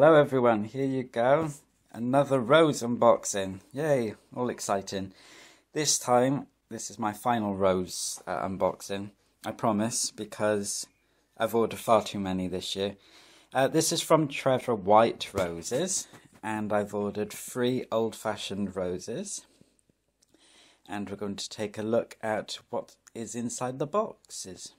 Hello everyone, here you go. Another rose unboxing. Yay, all exciting. This time, this is my final rose uh, unboxing. I promise, because I've ordered far too many this year. Uh, this is from Trevor White Roses, and I've ordered three old-fashioned roses. And we're going to take a look at what is inside the boxes.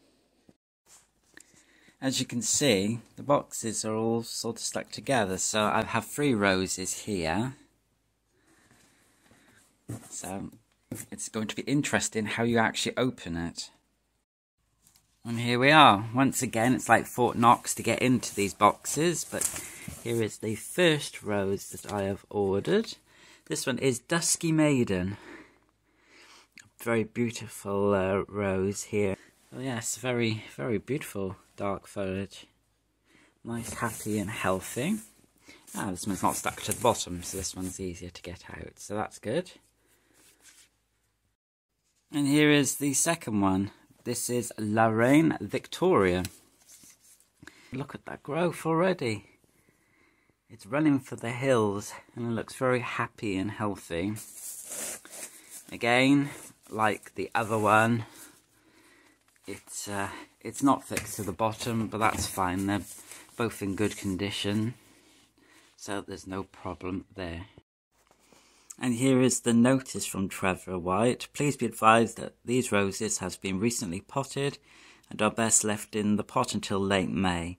As you can see, the boxes are all sort of stuck together. So I have three roses here. So it's going to be interesting how you actually open it. And here we are. Once again, it's like Fort Knox to get into these boxes. But here is the first rose that I have ordered. This one is Dusky Maiden. Very beautiful uh, rose here. Oh yes, very, very beautiful dark foliage. Nice, happy and healthy. Ah, this one's not stuck to the bottom, so this one's easier to get out, so that's good. And here is the second one. This is La Reine Victoria. Look at that growth already. It's running for the hills and it looks very happy and healthy. Again, like the other one, it's uh, it's not fixed to the bottom, but that's fine. They're both in good condition, so there's no problem there. And here is the notice from Trevor White. Please be advised that these roses have been recently potted and are best left in the pot until late May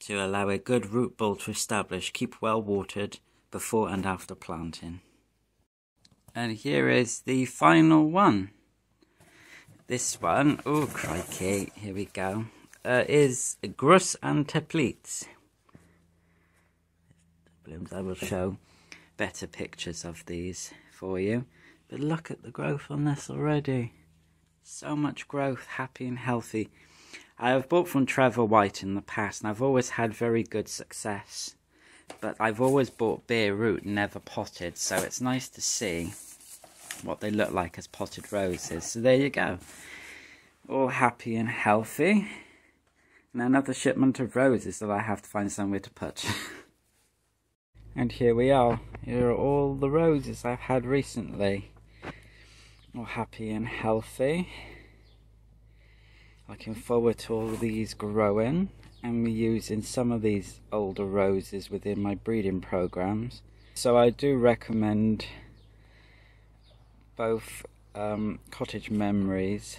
to allow a good root ball to establish. Keep well watered before and after planting. And here is the final one. This one, oh crikey, here we go, uh, is Gruss an Teplitz. Blooms, I will show better pictures of these for you. But look at the growth on this already. So much growth, happy and healthy. I have bought from Trevor White in the past and I've always had very good success. But I've always bought bare root, never potted, so it's nice to see what they look like as potted roses. So there you go. All happy and healthy. And another shipment of roses that I have to find somewhere to put. and here we are. Here are all the roses I've had recently. All happy and healthy. Looking forward to all these growing and me using some of these older roses within my breeding programs. So I do recommend both um, Cottage Memories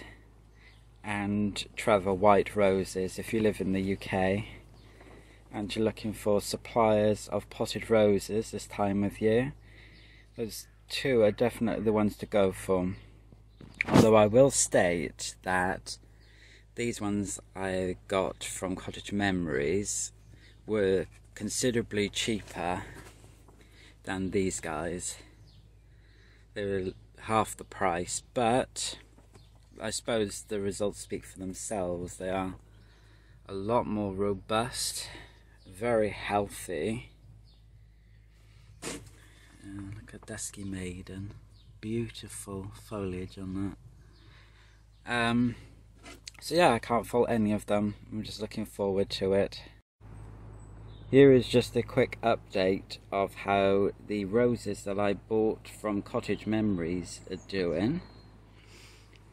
and Trevor White Roses if you live in the UK and you're looking for suppliers of potted roses this time of year. Those two are definitely the ones to go for. Although I will state that these ones I got from Cottage Memories were considerably cheaper than these guys. They were half the price, but I suppose the results speak for themselves. They are a lot more robust, very healthy. Uh, look at Dusky Maiden, beautiful foliage on that. Um, so yeah, I can't fault any of them. I'm just looking forward to it. Here is just a quick update of how the roses that I bought from Cottage Memories are doing.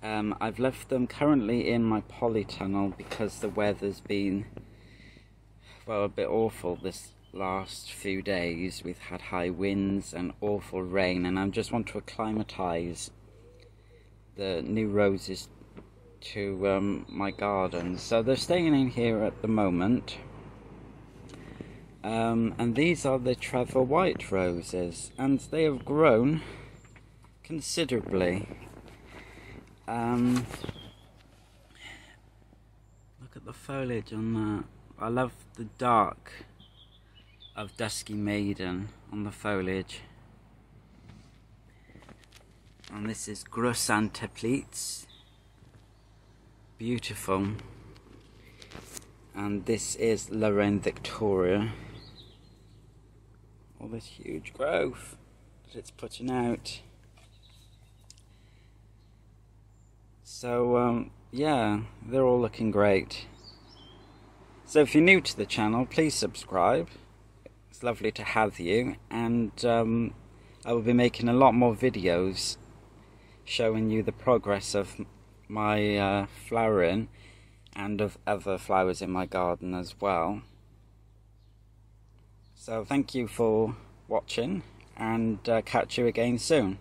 Um, I've left them currently in my polytunnel because the weather's been, well, a bit awful this last few days. We've had high winds and awful rain and I just want to acclimatise the new roses to um, my garden. So they're staying in here at the moment. Um, and these are the Trevor White roses, and they have grown considerably. Um, look at the foliage on that. I love the dark of Dusky Maiden on the foliage. And this is Teplitz. Beautiful. And this is La Reine Victoria this huge growth that it's putting out. So um, yeah, they're all looking great. So if you're new to the channel, please subscribe. It's lovely to have you, and um, I will be making a lot more videos showing you the progress of my uh, flowering and of other flowers in my garden as well. So thank you for watching and uh, catch you again soon.